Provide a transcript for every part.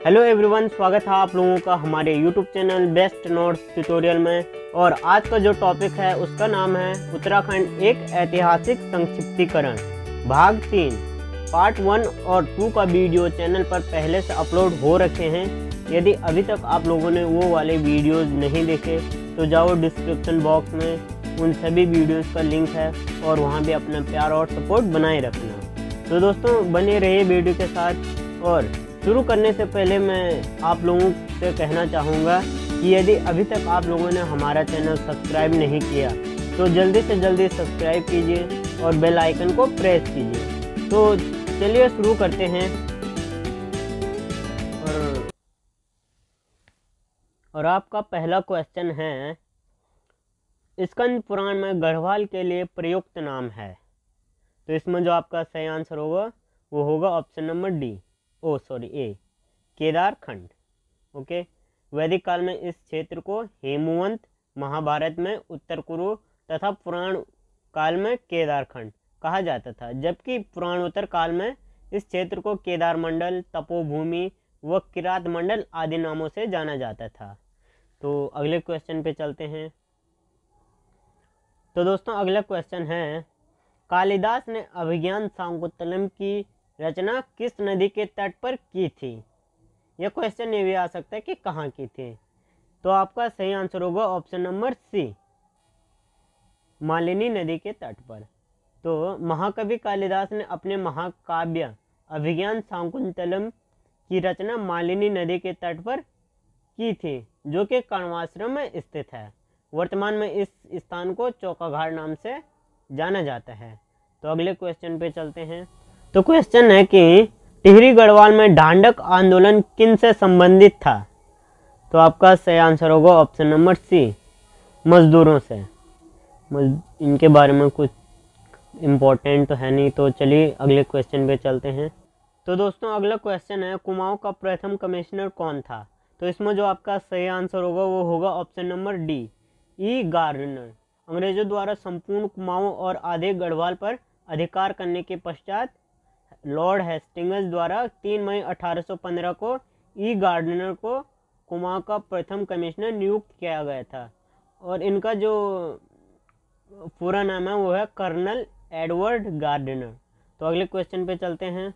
Hello everyone स्वागत है आप लोगों का हमारे YouTube channel best notes tutorial में। और आज का जो टॉपिक है, उसका नाम है उत्तराखंड एक ऐतिहासिक संक्षिप्तीकरण, भाग तीन। पार्ट वन और टू का वीडियो चैनल पर पहले से अपलोड हो रखे हैं। यदि अभी तक आप लोगों ने वो वाले वीडियोस नहीं देखे तो जाओ डिस्क्रिप्शन बॉक्स में, उन सभी वीडियोस का लिंक है, और वहाँ भी अपना प्यार और सपोर्ट बनाए रखना। तो दोस्तों, बने रहिए वीडियो के साथ, और शुरू करने से पहले मैं आप लोगों से कहना चाहूँगा कि यदि अभी तक आप लोगों ने हमारा चैनल सब्सक्राइब नहीं किया तो जल्दी से जल्दी सब्सक्राइब कीजिए और बेल आइकन को प्रेस कीजिए। तो चलिए शुरू करते हैं। और और आपका पहला क्वेश्चन है, स्कंद पुराण में गढ़वाल के लिए प्रयुक्त नाम है? तो इसमें जो आपका सही आंसर होगा, वो होगा option number D oh sorry A Kedar Khand okay वैदिक काल में इस क्षेत्र को हेमवंत, महाभारत में उत्तर कुरु तथा पुराण काल में केदार खंड कहा जाता था। जबकि पुराणोत्तर काल में इस क्षेत्र को केदार मंडल, तपोभूमि व किरात मंडल आदि नामों से जाना जाता था। तो अगले क्वेश्चन पे चलते हैं। तो दोस्तों, अगला क्वेश्चन है, कालिदास ने अभिज्ञान सांकुतलम की रचना किस नदी के तट पर की थी? यह क्वेश्चन ये भी आ सकता है कि कहाँ की थी। तो आपका सही आंसर होगा ऑप्शन नंबर सी मालिनी नदी के तट पर। तो महाकवि कालिदास ने अपने महाकाव्य अभिज्ञान शाकुंतलम की रचना मालिनी नदी के तट पर की थी, जो कि कर्णवाश्रम में स्थित है। वर्तमान में इस स्थान को चौकाघाट नाम से जाना जाता है। तो अगले क्वेश्चन पे चलते हैं। तो क्वेश्चन है कि टिहरी गढ़वाल में ढांडक आंदोलन किन से संबंधित था? तो आपका सही आंसर होगा ऑप्शन नंबर सी मजदूरों से। इनके बारे में कुछ इम्पोर्टेंट तो है नहीं तो चलिए अगले क्वेश्चन पे चलते हैं। तो दोस्तों, अगला क्वेश्चन है, कुमाऊं का प्रथम कमिश्नर कौन था? तो इसमें जो आपका सही आंसर होगा, वो होगा option number D E Gardner अंग्रेज़ों द्वारा संपूर्ण कुमाऊं और आधे गढ़वाल पर अधिकार करने के पश्चात लॉर्ड हेस्टिंग्स द्वारा 3 मई 1815 को ई गार्डनर को कुमाऊं का प्रथम कमिश्नर नियुक्त किया गया था। और इनका जो पूरा नाम है, वो है कर्नल एडवर्ड गार्डनर। तो अगले क्वेश्चन पे चलते हैं।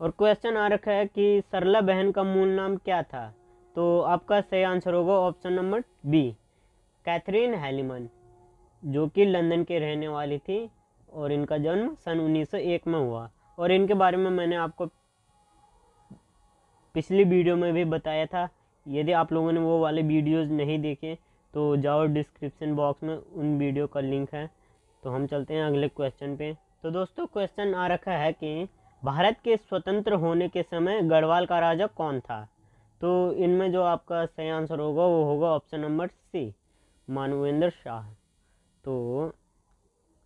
और क्वेश्चन आ रखा है कि सरला बहन का मूल नाम क्या था? तो आपका सही आंसर होगा option number B, Catherine Heilemann, जो कि लंदन के रहने वाली थी। और इनका जन्म सन 1901 में हुआ। और इनके बारे में मैंने आपको पिछली वीडियो में भी बताया था। यदि आप लोगों ने वो वाले वीडियोस नहीं देखे तो जाओ डिस्क्रिप्शन बॉक्स में उन वीडियो का लिंक है। तो हम चलते हैं अगले क्वेश्चन पे। तो दोस्तों क्वेश्चन आ रखा है कि भारत के स्वतंत्र होने के समय गढ़वाल का राजा कौन था? तो इनमें जो आपका सही आंसर होगा, वो होगा option number C Manvendra Shah. तो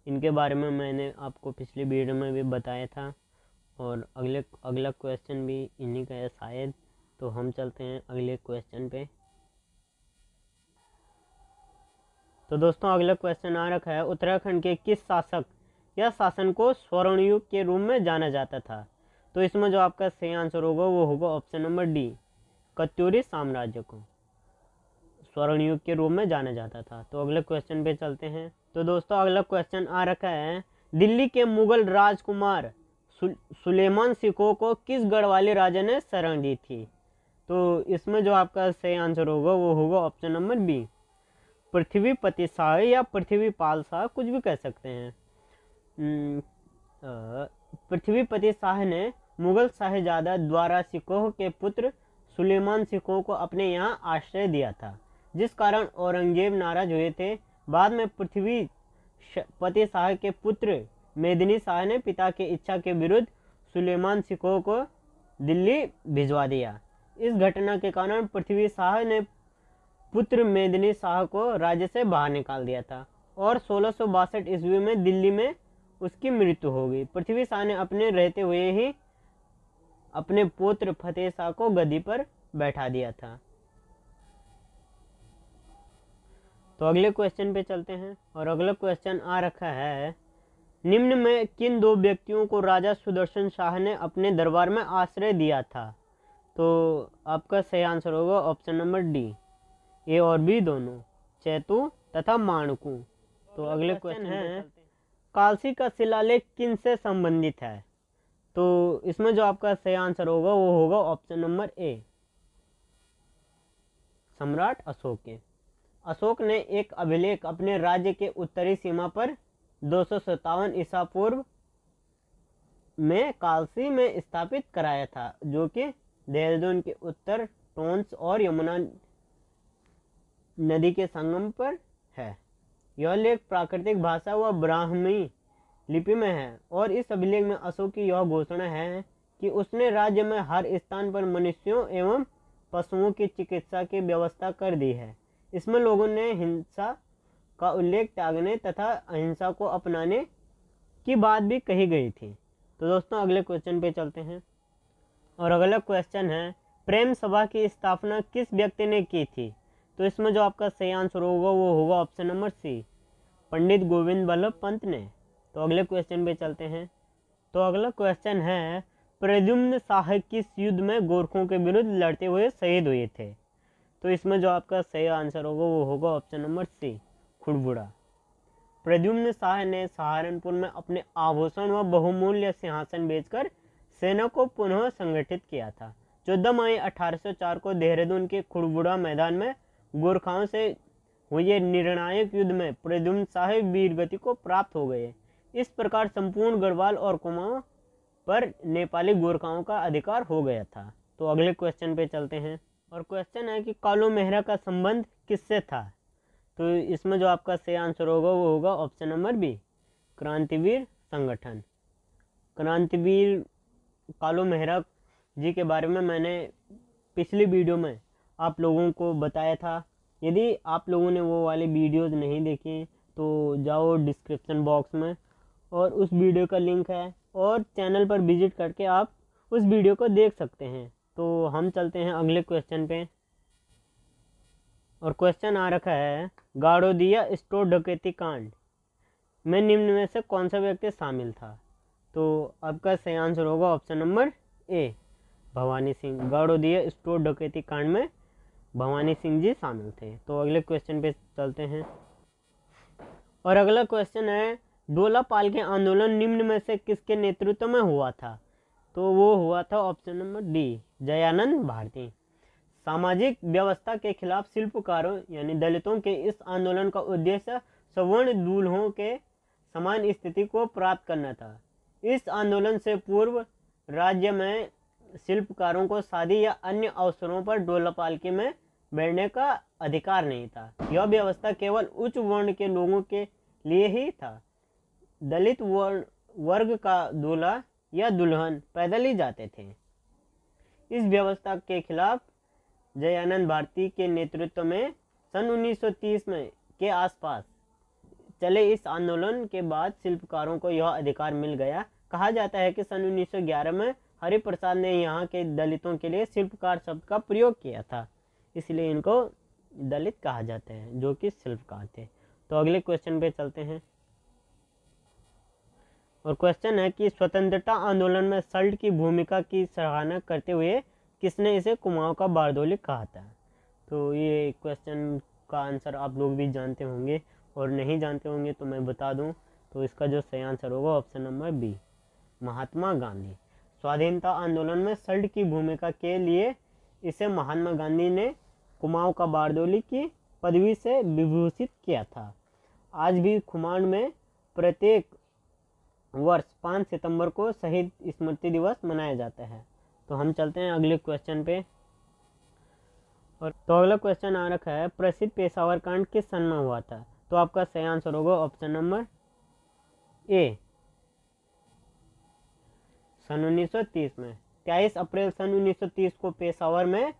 इनके बारे में मैंने आपको पिछली वीडियो में भी बताया था और अगले, अगला क्वेश्चन भी इन्हीं का है शायद। तो हम चलते हैं अगले क्वेश्चन पे। तो दोस्तों, अगला क्वेश्चन आ रखा है, उत्तराखंड के किस शासक या शासन को स्वर्णयुग के रूप में जाना जाता था? तो इसमें जो आपका सही आंसर होगा, वो होगा ऑप्शन नंबर डी कत्यूरी साम्राज्य को स्वर्ण युग के रूप में जाना जाता था। तो अगले क्वेश्चन पे चलते हैं। तो दोस्तों अगला क्वेश्चन आ रखा है। दिल्ली के मुगल राजकुमार सुलेमान सिखों को किस गढ़वाली राजा ने शरण दी थी? तो इसमें जो आपका सही आंसर होगा वो होगा option number B Prithvipati Shah या पृथ्वीपाल शाह कुछ भी कह सकते हैं। हम्म, पृथ्वीपति शाह ने मुगल शाहजादा द्वारा सिखों के पुत्र सुलेमान सिखों को अपने यहाँ आश्रय दिया था जिस कारण औरंगज़ेब नाराज़ हुए थे बाद में पृथ्वी पति शाह के पुत्र मेदिनी शाह ने पिता की इच्छा के विरुद्ध सुलेमान सिखों को दिल्ली भिजवा दिया। इस घटना के कारण पृथ्वी शाह ने पुत्र मेदिनी शाह को राज्य से बाहर निकाल दिया था और सोलह ईस्वी में दिल्ली में उसकी मृत्यु हो गई। पृथ्वी शाह ने अपने रहते हुए ही अपने पुत्र फतेह शाह को गद्दी पर बैठा दिया था। तो अगले क्वेश्चन पे चलते हैं। और अगला क्वेश्चन आ रखा है निम्न में किन दो व्यक्तियों को राजा सुदर्शन शाह ने अपने दरबार में आश्रय दिया था? तो आपका सही आंसर होगा ऑप्शन नंबर डी ए और बी दोनों चैतु तथा माणकू। तो अगले क्वेश्चन है कालसी का शिलालेख किन से संबंधित है? तो इसमें जो आपका सही आंसर होगा वो होगा ऑप्शन नंबर ए सम्राट अशोक के। अशोक ने एक अभिलेख अपने राज्य के उत्तरी सीमा पर दो सौ सत्तावन ईसा पूर्व में कालसी में स्थापित कराया था, जो कि देहरादून के उत्तर टोंस और यमुना नदी के संगम पर है। यह लेख प्राकृतिक भाषा व ब्राह्मी लिपि में है और इस अभिलेख में अशोक की यह घोषणा है कि उसने राज्य में हर स्थान पर मनुष्यों एवं पशुओं की चिकित्सा की व्यवस्था कर दी है। इसमें लोगों ने हिंसा का उल्लेख त्यागने तथा अहिंसा को अपनाने की बात भी कही गई थी। तो दोस्तों, अगले क्वेश्चन पे चलते हैं। और अगला क्वेश्चन है, प्रेम सभा की स्थापना किस व्यक्ति ने की थी? तो इसमें जो आपका सही आंसर होगा, वो होगा option number C Pandit Govind Vallabh Pant ने। तो अगले क्वेश्चन पे चलते हैं। तो अगला क्वेश्चन है, प्रद्युम्न शाह किस युद्ध में गोरखों के विरुद्ध लड़ते हुए शहीद हुए थे? तो इसमें जो आपका सही आंसर होगा, वो होगा option number C Khudbuda. Pradyumna Shah ने सहारनपुर में अपने आभूषण व बहुमूल्य सिंहासन बेचकर सेना को पुनः संगठित किया था चौदह मई 1804 को देहरादून के खुड़बुड़ा मैदान में गोरखाओं से हुए निर्णायक युद्ध में प्रद्युम्न शाह वीरगति को प्राप्त हो गए। इस प्रकार संपूर्ण गढ़वाल और कुमाऊं पर नेपाली गोरखाओं का अधिकार हो गया था। तो अगले क्वेश्चन पे चलते हैं। और क्वेश्चन है कि कालो मेहरा का संबंध किससे था? तो इसमें जो आपका सही आंसर होगा, वो होगा ऑप्शन नंबर बी क्रांतिवीर संगठन। क्रांतिवीर कालो मेहरा जी के बारे में मैंने पिछली वीडियो में आप लोगों को बताया था। यदि आप लोगों ने वो वाली वीडियोस नहीं देखी तो जाओ डिस्क्रिप्शन बॉक्स में और उस वीडियो का लिंक है और चैनल पर विज़िट करके आप उस वीडियो को देख सकते हैं। तो हम चलते हैं अगले क्वेश्चन पे। और क्वेश्चन आ रखा है, गाड़ोदिया स्टोर डकैती कांड। में निम्न में से कौन सा व्यक्ति शामिल था? तो आपका सही आंसर होगा option number A Bhawani Singh. Gadodia store डकैती कांड में भवानी सिंह जी शामिल थे। तो अगले क्वेश्चन पे चलते हैं। और अगला क्वेश्चन है डोला पाल के आंदोलन निम्न में से किसके नेतृत्व में हुआ था? तो वो हुआ था option number D Jayanand Bharti. सामाजिक व्यवस्था के खिलाफ शिल्पकारों, यानी दलितों के इस आंदोलन का उद्देश्य सवर्ण दूल्हों के समान स्थिति को प्राप्त करना था। इस आंदोलन से पूर्व राज्य में शिल्पकारों को शादी या अन्य अवसरों पर डोला पालकी में बैठने का अधिकार नहीं था। यह व्यवस्था केवल उच्च वर्ण के लोगों के लिए ही था। दलित वर्ग का दूल्हा या दुल्हन पैदल ही जाते थे। इस व्यवस्था के खिलाफ जयानंद भारती के नेतृत्व में सन 1930 में के आसपास चले इस आंदोलन के बाद शिल्पकारों को यह अधिकार मिल गया। कहा जाता है कि सन 1911 में हरिप्रसाद ने यहाँ के दलितों के लिए शिल्पकार शब्द का प्रयोग किया था। इसलिए इनको दलित कहा जाता है, जो कि शिल्पकार थे। तो अगले क्वेश्चन पे चलते हैं। और क्वेश्चन है कि स्वतंत्रता आंदोलन में सल्ट की भूमिका की सराहना करते हुए किसने इसे कुमाऊं का बारदोली कहा था? तो ये क्वेश्चन का आंसर आप लोग भी जानते होंगे और नहीं जानते होंगे तो मैं बता दूँ। तो इसका जो सही आंसर होगा option number B Mahatma Gandhi. स्वाधीनता आंदोलन में सल्ट की भूमिका के लिए इसे महात्मा गांधी ने कुमाऊं का बारदोली की पदवी से विभूषित किया था। आज भी खुमांड में प्रत्येक वर्ष पाँच सितंबर को शहीद स्मृति दिवस मनाया जाता है। तो हम चलते हैं अगले क्वेश्चन पे। और तो अगला क्वेश्चन आ रखा है, प्रसिद्ध पेशावर कांड किस सन में हुआ था? तो आपका सही आंसर होगा ऑप्शन नंबर ए सन 1930 में। तेईस अप्रैल सन 1930 को पेशावर में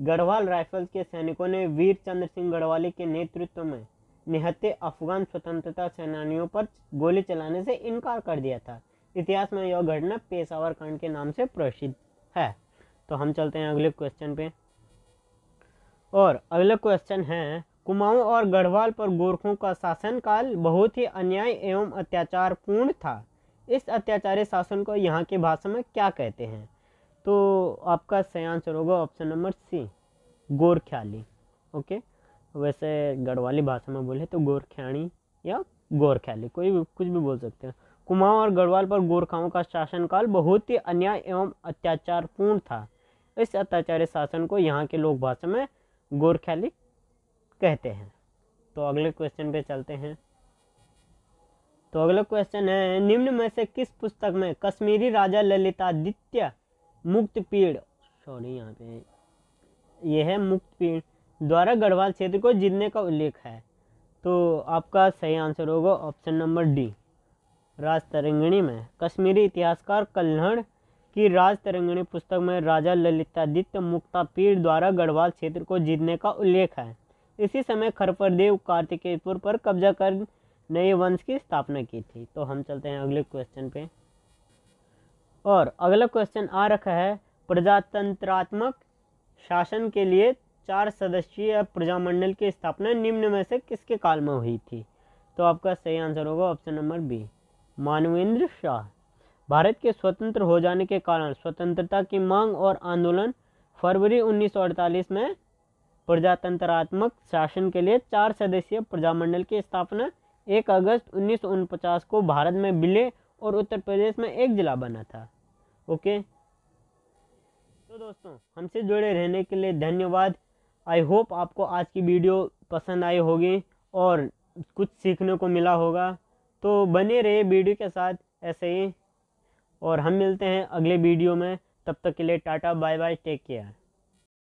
गढ़वाल राइफल्स के सैनिकों ने वीर चंद्र सिंह गढ़वाली के नेतृत्व में निहत्ते अफगान स्वतंत्रता सेनानियों पर गोली चलाने से इनकार कर दिया था। इतिहास में यह घटना पेशावर कांड के नाम से प्रसिद्ध है। तो हम चलते हैं अगले क्वेश्चन पे। और अगला क्वेश्चन है, कुमाऊं और गढ़वाल पर गोरखों का शासनकाल बहुत ही अन्याय एवं अत्याचार पूर्ण था। इस अत्याचारी शासन को यहाँ की भाषा में क्या कहते हैं? तो आपका सही आंसर होगा option number C Gorkhyali. Okay वैसे गढ़वाली भाषा में बोले तो गोरख्याणी या गोरख्याली, कोई भी, कुछ भी बोल सकते हैं। कुमाऊं और गढ़वाल पर गोरखाओं का शासनकाल बहुत ही अन्याय एवं अत्याचारपूर्ण था। इस अत्याचारी शासन को यहाँ के लोक भाषा में गोरख्याली कहते हैं। तो अगले क्वेश्चन पे चलते हैं। तो अगला क्वेश्चन है, निम्न में से किस पुस्तक में कश्मीरी राजा ललितादित्य मुक्त पीड़ सॉरी यहाँ पे ये है मुक्त पीड़ द्वारा गढ़वाल क्षेत्र को जीतने का उल्लेख है। तो आपका सही आंसर होगा option number D, Rajatarangini में। कश्मीरी इतिहासकार कल्हण की राज तरंगिणी पुस्तक में राजा ललितादित्य मुक्तापीड़ द्वारा गढ़वाल क्षेत्र को जीतने का उल्लेख है। इसी समय खरपरदेव कार्तिकेयपुर पर कब्जा कर नए वंश की स्थापना की थी। तो हम चलते हैं अगले क्वेश्चन पे। और अगला क्वेश्चन आ रखा है, प्रजातंत्रात्मक शासन के लिए चार सदस्यीय प्रजामंडल की स्थापना निम्न में से किसके काल में हुई थी? तो आपका सही आंसर होगा option number B, Manvendra Shah. Bharat के स्वतंत्र हो जाने के कारण स्वतंत्रता की मांग और आंदोलन फरवरी 1948 में प्रजातंत्रात्मक शासन के लिए चार सदस्यीय प्रजामंडल की स्थापना 1 अगस्त उन्नीस को भारत में विलय और उत्तर प्रदेश में एक जिला बना था। ओके? तो दोस्तों, हमसे जुड़े रहने के लिए धन्यवाद। आई होप आपको आज की वीडियो पसंद आई होगी और कुछ सीखने को मिला होगा। तो बने रहे वीडियो के साथ ऐसे ही। और हम मिलते हैं अगले वीडियो में। तब तक के लिए tata bye bye take care.